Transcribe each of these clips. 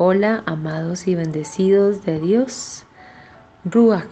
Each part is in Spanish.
Hola, amados y bendecidos de Dios. Ruach,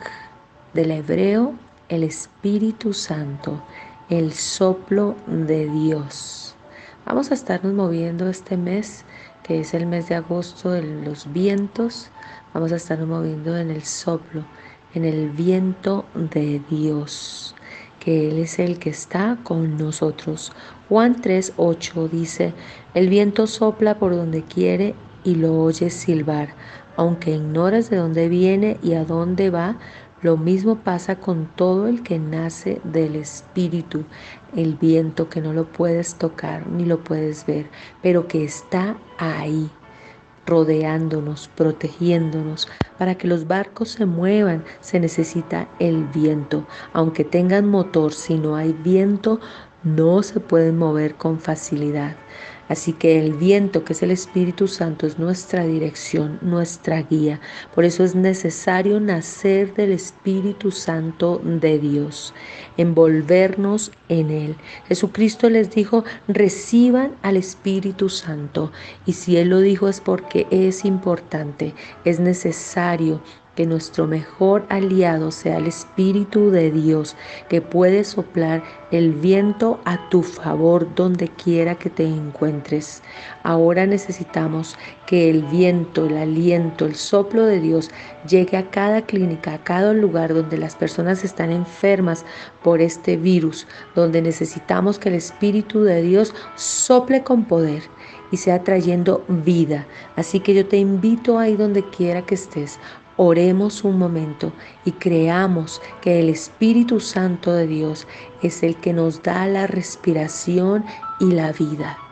del hebreo, el Espíritu Santo, el soplo de Dios. Vamos a estarnos moviendo este mes, que es el mes de agosto de los vientos. Vamos a estarnos moviendo en el soplo, en el viento de Dios, que Él es el que está con nosotros. Juan 3:8 dice, el viento sopla por donde quiere y lo oyes silbar, aunque ignoras de dónde viene y a dónde va, lo mismo pasa con todo el que nace del Espíritu, el viento que no lo puedes tocar ni lo puedes ver, pero que está ahí rodeándonos, protegiéndonos. Para que los barcos se muevan se necesita el viento. Aunque tengan motor, si no hay viento, no se pueden mover con facilidad. Así que el viento, que es el Espíritu Santo, es nuestra dirección, nuestra guía. Por eso es necesario nacer del Espíritu Santo de Dios, envolvernos en Él. Jesucristo les dijo, reciban al Espíritu Santo. Y si Él lo dijo es porque es importante, es necesario que nuestro mejor aliado sea el Espíritu de Dios, que puede soplar el viento a tu favor donde quiera que te encuentres. Ahora necesitamos que el viento, el aliento, el soplo de Dios llegue a cada clínica, a cada lugar donde las personas están enfermas por este virus, donde necesitamos que el Espíritu de Dios sople con poder y sea trayendo vida. Así que yo te invito ahí donde quiera que estés, Oremos un momento y creamos que el Espíritu Santo de Dios es el que nos da la respiración y la vida.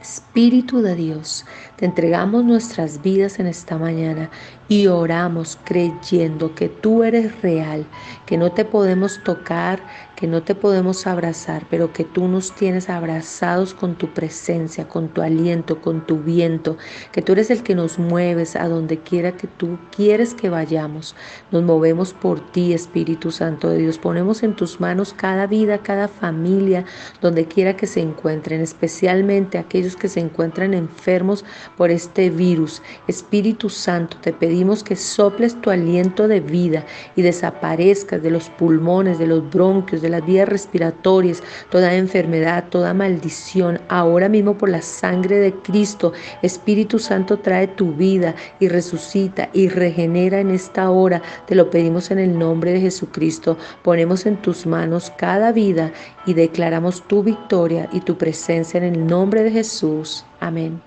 Espíritu de Dios, te entregamos nuestras vidas en esta mañana y oramos creyendo que tú eres real, que no te podemos tocar, que no te podemos abrazar, pero que tú nos tienes abrazados con tu presencia, con tu aliento, con tu viento, que tú eres el que nos mueves a donde quiera que tú quieres que vayamos. Nos movemos por ti, Espíritu Santo de Dios. Ponemos en tus manos cada vida, cada familia, donde quiera que se encuentren, especialmente aquellos que se encuentran enfermos por este virus. Espíritu Santo, te pedimos que soples tu aliento de vida y desaparezcas de los pulmones, de los bronquios, de las vías respiratorias, toda enfermedad, toda maldición, ahora mismo por la sangre de Cristo. Espíritu Santo trae tu vida y resucita y regenera en esta hora. Te lo pedimos en el nombre de Jesucristo. Ponemos en tus manos cada vida y declaramos tu victoria y tu presencia en el nombre de Jesús. Amén.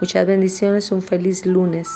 Muchas bendiciones, un feliz lunes.